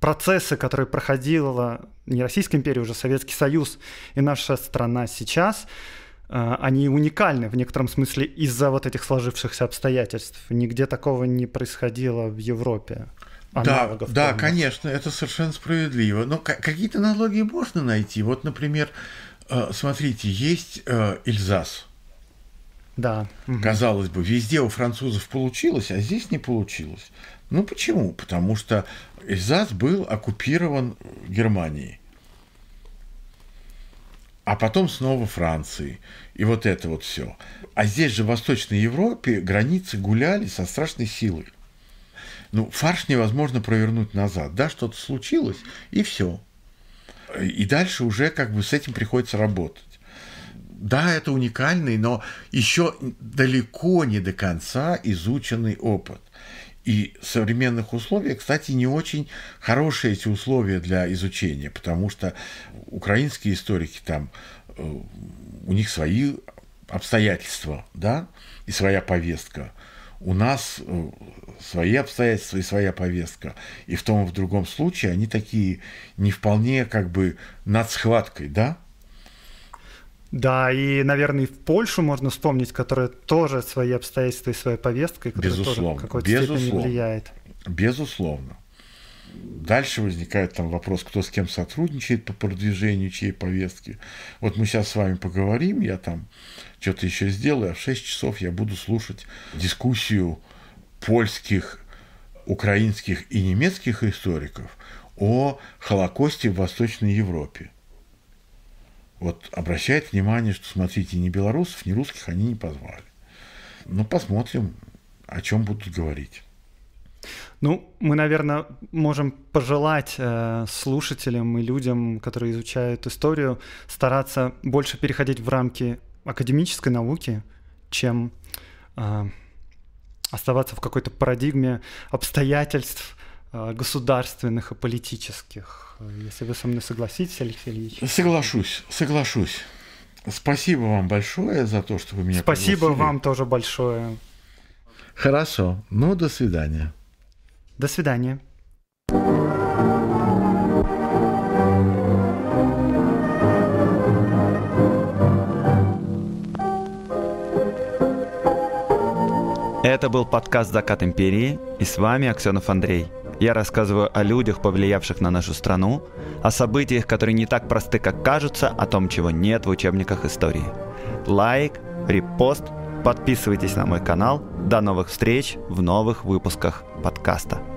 [SPEAKER 1] процессы, которые проходила не Российская империя, уже Советский Союз и наша страна сейчас, э, они уникальны в некотором смысле из-за вот этих сложившихся обстоятельств. Нигде такого не происходило в Европе.
[SPEAKER 4] Да, да, конечно, это совершенно справедливо. Но какие-то аналогии можно найти. Вот, например, э, смотрите, есть э, Эльзас.
[SPEAKER 1] Да.
[SPEAKER 4] Казалось бы, везде у французов получилось, а здесь не получилось. Ну почему? Потому что Эльзас был оккупирован Германией. А потом снова Францией. И вот это вот все. А здесь же в Восточной Европе границы гуляли со страшной силой. Ну, фарш невозможно провернуть назад. Да, что-то случилось, и все. И дальше уже как бы с этим приходится работать. Да, это уникальный, но еще далеко не до конца изученный опыт. И в современных условиях, кстати, не очень хорошие эти условия для изучения, потому что украинские историки там, э, у них свои обстоятельства, да, и своя повестка. У нас э, свои обстоятельства и своя повестка. И в том и в другом случае они такие не вполне как бы над схваткой, да?
[SPEAKER 1] Да, и, наверное, и в Польшу можно вспомнить, которая тоже свои обстоятельства и своя повестка, которая
[SPEAKER 4] безусловно,
[SPEAKER 1] тоже в какой-то
[SPEAKER 4] безусловно,
[SPEAKER 1] степени влияет.
[SPEAKER 4] Безусловно. Дальше возникает там вопрос, кто с кем сотрудничает по продвижению чьей повестки. Вот мы сейчас с вами поговорим, я там что-то еще сделаю, а в 6 часов я буду слушать дискуссию польских, украинских и немецких историков о Холокосте в Восточной Европе вот обращает внимание, что, смотрите, ни белорусов, ни русских они не позвали. Ну, посмотрим, о чем будут говорить.
[SPEAKER 1] Ну, мы, наверное, можем пожелать э, слушателям и людям, которые изучают историю, стараться больше переходить в рамки академической науки, чем э, оставаться в какой-то парадигме обстоятельств, Э, государственных и политических. Если вы со мной согласитесь, Алексей Ильич.
[SPEAKER 4] Соглашусь, соглашусь. Спасибо вам большое за то, что вы меня
[SPEAKER 1] Спасибо пригласили. вам тоже большое.
[SPEAKER 4] Хорошо. Ну, до свидания.
[SPEAKER 1] До свидания.
[SPEAKER 5] Это был подкаст «Закат империи» и с вами Аксенов Андрей – я рассказываю о людях, повлиявших на нашу страну, о событиях, которые не так просты, как кажутся, о том, чего нет в учебниках истории. Лайк, репост, подписывайтесь на мой канал. До новых встреч в новых выпусках подкаста.